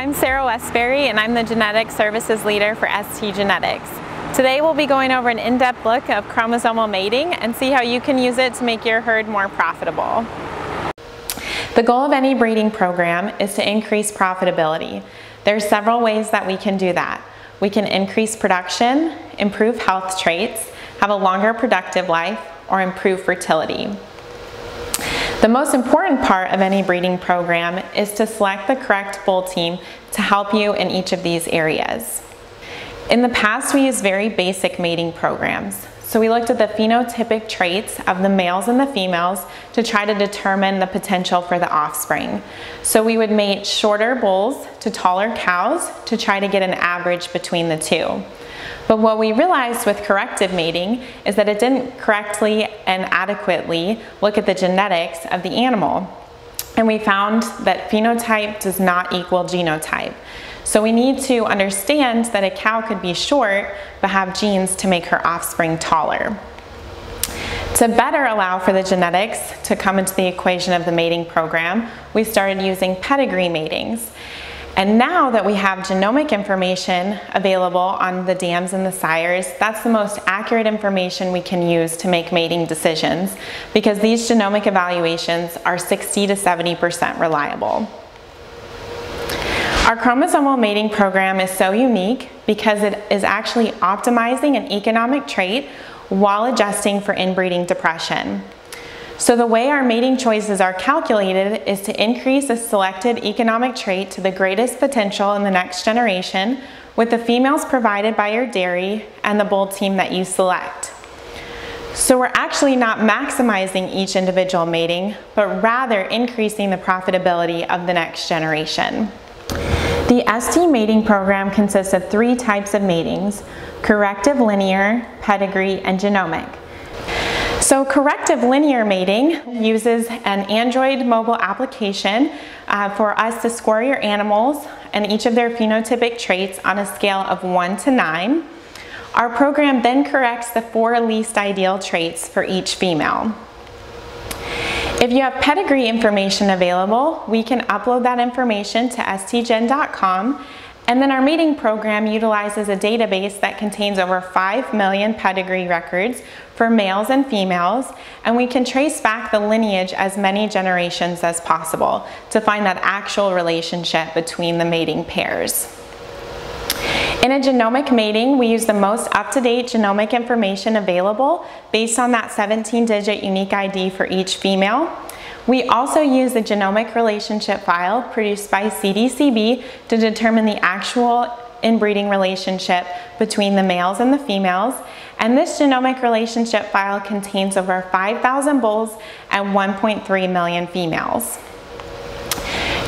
Westbury and I'm the Genetic Services Leader for ST Genetics. Today we'll be going over an in-depth look of chromosomal mating and see how you can use it to make your herd more profitable. The goal of any breeding program is to increase profitability. There are several ways that we can do that. We can increase production, improve health traits, have a longer productive life, or improve fertility. The most important part of any breeding program is to select the correct bull team to help you in each of these areas. In the past, we used very basic mating programs. So we looked at the phenotypic traits of the males and the females to try to determine the potential for the offspring. So we would mate shorter bulls to taller cows to try to get an average between the two. But what we realized with corrective mating is that it didn't correctly and adequately look at the genetics of the animal. And we found that phenotype does not equal genotype. So we need to understand that a cow could be short but have genes to make her offspring taller. To better allow for the genetics to come into the equation of the mating program, we started using pedigree matings. And now that we have genomic information available on the dams and the sires, that's the most accurate information we can use to make mating decisions because these genomic evaluations are 60 to 70% reliable. Our chromosomal mating program is so unique because it is actually optimizing an economic trait while adjusting for inbreeding depression. So the way our mating choices are calculated is to increase a selected economic trait to the greatest potential in the next generation with the females provided by your dairy and the bull team that you select. So we're actually not maximizing each individual mating, but rather increasing the profitability of the next generation. The ST mating program consists of three types of matings, corrective linear, pedigree, and genomic. So corrective linear mating uses an Android mobile application uh, for us to score your animals and each of their phenotypic traits on a scale of 1 to 9. Our program then corrects the four least ideal traits for each female. If you have pedigree information available, we can upload that information to stgen.com and then our mating program utilizes a database that contains over 5 million pedigree records for males and females, and we can trace back the lineage as many generations as possible to find that actual relationship between the mating pairs. In a genomic mating, we use the most up-to-date genomic information available based on that 17-digit unique ID for each female. We also use the genomic relationship file produced by CDCB to determine the actual inbreeding relationship between the males and the females. And this genomic relationship file contains over 5,000 bulls and 1.3 million females.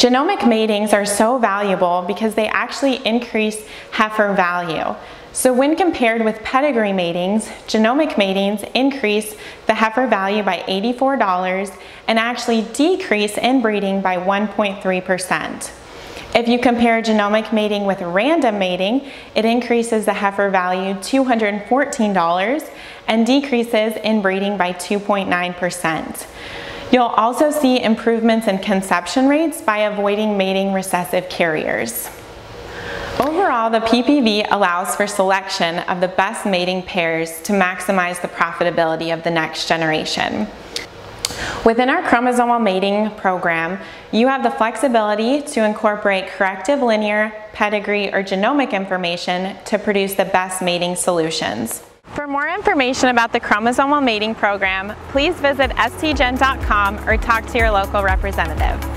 Genomic matings are so valuable because they actually increase heifer value. So when compared with pedigree matings, genomic matings increase the heifer value by $84 and actually decrease inbreeding by 1.3%. If you compare genomic mating with random mating, it increases the heifer value $214 and decreases inbreeding by 2.9%. You'll also see improvements in conception rates by avoiding mating recessive carriers. Overall, the PPV allows for selection of the best mating pairs to maximize the profitability of the next generation. Within our chromosomal mating program, you have the flexibility to incorporate corrective linear, pedigree, or genomic information to produce the best mating solutions. For more information about the chromosomal mating program, please visit stgen.com or talk to your local representative.